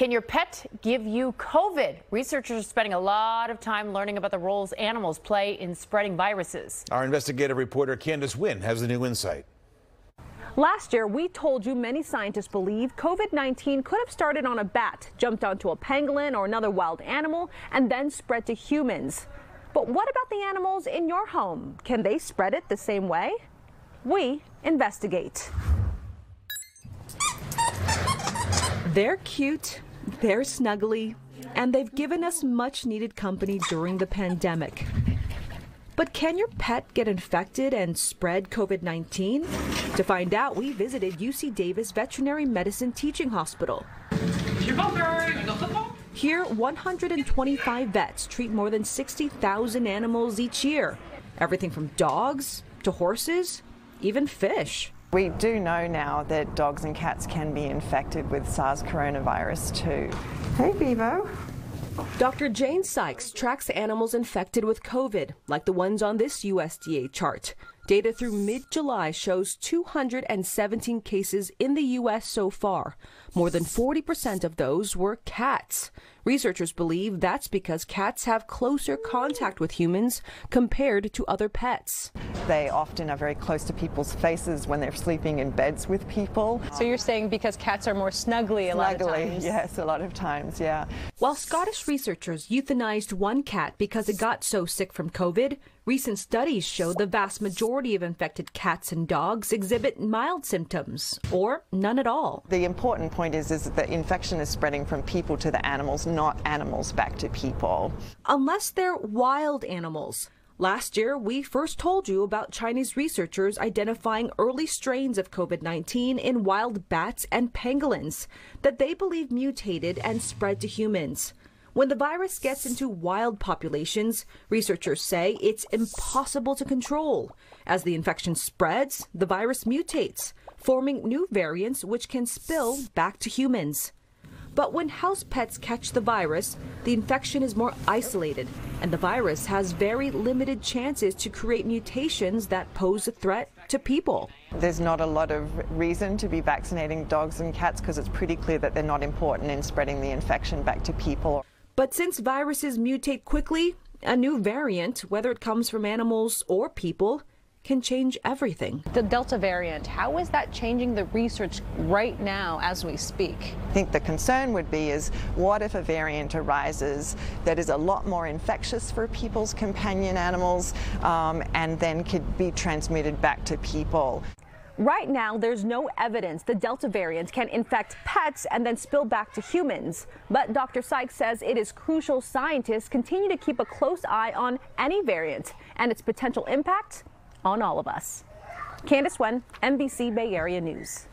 Can your pet give you COVID? Researchers are spending a lot of time learning about the roles animals play in spreading viruses. Our investigative reporter Candice Nguyen has the new insight. Last year, we told you many scientists believe COVID 19 could have started on a bat, jumped onto a pangolin or another wild animal, and then spread to humans. But what about the animals in your home? Can they spread it the same way? We investigate. They're cute, they're snuggly, and they've given us much needed company during the pandemic. But can your pet get infected and spread COVID 19? To find out, we visited UC Davis Veterinary Medicine Teaching Hospital. Here, 125 vets treat more than 60,000 animals each year. Everything from dogs to horses, even fish. We do know now that dogs and cats can be infected with SARS coronavirus too. Hey, Bevo. Dr. Jane Sykes tracks animals infected with COVID, like the ones on this USDA chart. Data through mid July shows 217 cases in the U.S. so far. More than 40% of those were cats. Researchers believe that's because cats have closer contact with humans compared to other pets. They often are very close to people's faces when they're sleeping in beds with people. So you're saying because cats are more snuggly a lot of times? Yes, a lot of times, yeah. While Scottish researchers euthanized one cat because it got so sick from COVID, recent studies show the vast majority of infected cats and dogs exhibit mild symptoms or none at all. The important point is, is that the infection is spreading from people to the animals, not animals back to people. Unless they're wild animals. Last year, we first told you about Chinese researchers identifying early strains of COVID 19 in wild bats and pangolins that they believe mutated and spread to humans. When the virus gets into wild populations, researchers say it's impossible to control. As the infection spreads, the virus mutates, forming new variants which can spill back to humans. But when house pets catch the virus, the infection is more isolated, and the virus has very limited chances to create mutations that pose a threat to people. There's not a lot of reason to be vaccinating dogs and cats because it's pretty clear that they're not important in spreading the infection back to people. But since viruses mutate quickly, a new variant, whether it comes from animals or people, can change everything. The Delta variant, how is that changing the research right now as we speak? I think the concern would be is what if a variant arises that is a lot more infectious for people's companion animals um, and then could be transmitted back to people? Right now, there's no evidence the Delta variant can infect pets and then spill back to humans. But Dr. Sykes says it is crucial scientists continue to keep a close eye on any variant and its potential impact on all of us. Candice Nguyen, NBC Bay Area News.